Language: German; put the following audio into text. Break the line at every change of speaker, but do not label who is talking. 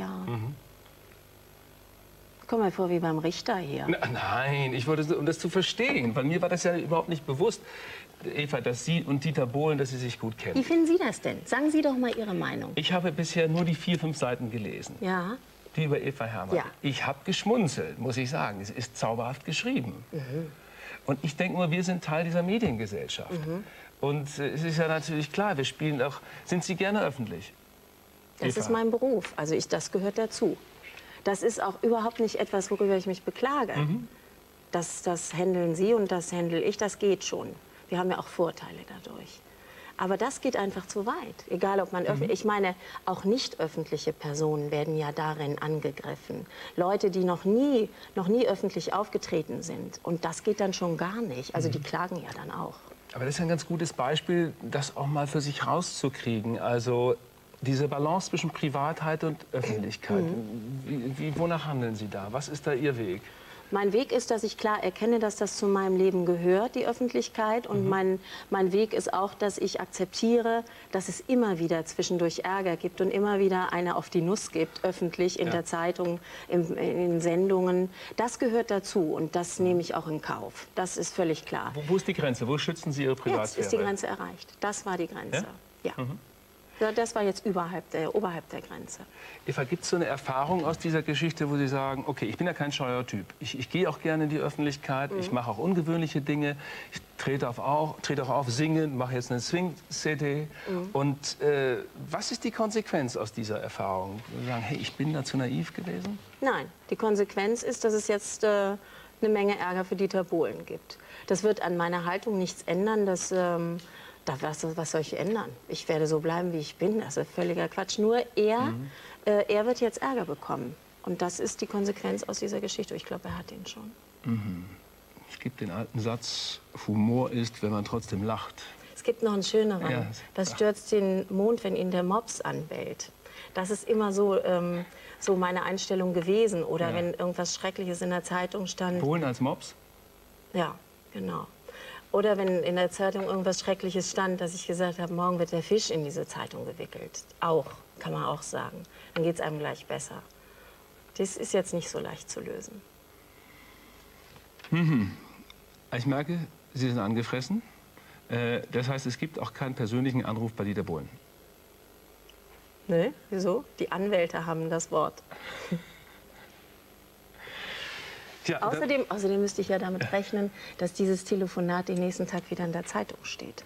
Ja. Mhm. Komm mal vor wie beim Richter hier.
Na, nein, ich wollte, um das zu verstehen, weil mir war das ja überhaupt nicht bewusst, Eva, dass Sie und Dieter Bohlen, dass Sie sich gut kennen.
Wie finden Sie das denn? Sagen Sie doch mal Ihre Meinung.
Ich habe bisher nur die vier, fünf Seiten gelesen.
Ja.
Die über Eva Herrmann.
Ja.
Ich habe geschmunzelt, muss ich sagen. Es ist zauberhaft geschrieben. Mhm. Und ich denke nur, wir sind Teil dieser Mediengesellschaft. Mhm. Und äh, es ist ja natürlich klar, wir spielen auch. Sind Sie gerne öffentlich?
Das Eva? ist mein Beruf. Also ich, das gehört dazu. Das ist auch überhaupt nicht etwas, worüber ich mich beklage. Mhm. Das, das handeln Sie und das handle ich, das geht schon. Wir haben ja auch Vorteile dadurch. Aber das geht einfach zu weit. Egal, ob man mhm. Ich meine, auch nicht öffentliche Personen werden ja darin angegriffen. Leute, die noch nie, noch nie öffentlich aufgetreten sind. Und das geht dann schon gar nicht. Also mhm. die klagen ja dann auch.
Aber das ist ein ganz gutes Beispiel, das auch mal für sich rauszukriegen. Also diese Balance zwischen Privatheit und Öffentlichkeit. Mhm. Wie, wie, wonach handeln Sie da? Was ist da Ihr Weg?
Mein Weg ist, dass ich klar erkenne, dass das zu meinem Leben gehört, die Öffentlichkeit. Und mhm. mein, mein Weg ist auch, dass ich akzeptiere, dass es immer wieder zwischendurch Ärger gibt und immer wieder eine auf die Nuss gibt, öffentlich, in ja. der Zeitung, in, in, Sendungen. Das gehört dazu und das mhm. nehme ich auch in Kauf. Das ist völlig klar.
Wo, wo, ist die Grenze? Wo schützen Sie Ihre Privatsphäre?
Jetzt ist die Grenze erreicht. Das war die Grenze. Ja. ja. Mhm. Ja, das war jetzt überhalb der, oberhalb der Grenze.
Eva, gibt es so eine Erfahrung aus dieser Geschichte, wo Sie sagen, okay, ich bin ja kein scheuer Typ. Ich, ich gehe auch gerne in die Öffentlichkeit, mhm. ich mache auch ungewöhnliche Dinge, ich trete, auf auch, trete auch auf, singen, mache jetzt eine Swing-CD. Mhm. Und äh, was ist die Konsequenz aus dieser Erfahrung? Sie sagen, hey, ich bin da zu naiv gewesen?
Nein, die Konsequenz ist, dass es jetzt... Äh, eine Menge Ärger für Dieter Bohlen gibt. Das wird an meiner Haltung nichts ändern. dass... ähm, was, was soll ich ändern? Ich werde so bleiben, wie ich bin. Das ist völliger Quatsch. Nur er, mhm. äh, er wird jetzt Ärger bekommen. Und das ist die Konsequenz aus dieser Geschichte. Ich glaube, er hat ihn schon.
Mhm. Es gibt den alten Satz, Humor ist, wenn man trotzdem lacht.
Es gibt noch einen schöneren. Ja, Was stürzt den Mond, wenn ihn der Mops anbellt? Das ist immer so, ähm, so meine Einstellung gewesen. Oder ja. wenn irgendwas Schreckliches in der Zeitung stand.
Polen als Mops?
Ja, genau. Oder wenn in der Zeitung irgendwas Schreckliches stand, dass ich gesagt habe, morgen wird der Fisch in diese Zeitung gewickelt. Auch, kann man auch sagen. Dann geht es einem gleich besser. Das ist jetzt nicht so leicht zu lösen.
Mhm. Ich merke, Sie sind angefressen. Äh, das heißt, es gibt auch keinen persönlichen Anruf bei Dieter Bohlen.
Nee, wieso? Die Anwälte haben das Wort. Tja, außerdem, außerdem müsste ich ja damit rechnen, dass dieses Telefonat den nächsten Tag wieder in der Zeitung steht.